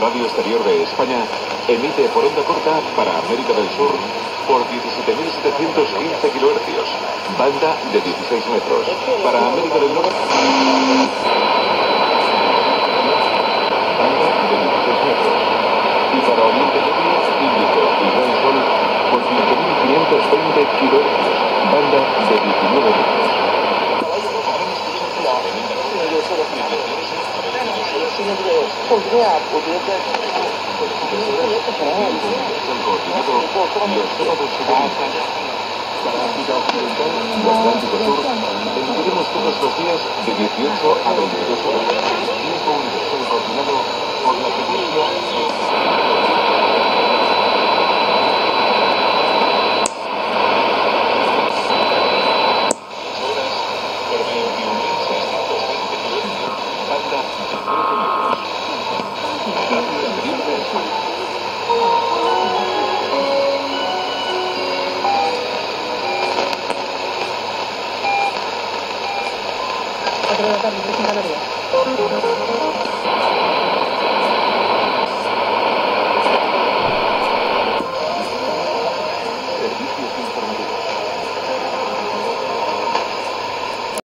Radio Exterior de España emite por onda corta para América del Sur por 17.715 kHz, banda de 16 metros. Para América del Norte, banda de 16 metros. Y para Oriente Medio, Índico y Gran Sol por 15.520 kHz, Para África Occidental y Atlántico Sur, emitiremos todos los días de 18 a 22 horas. Tiempo universal de